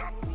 Stop.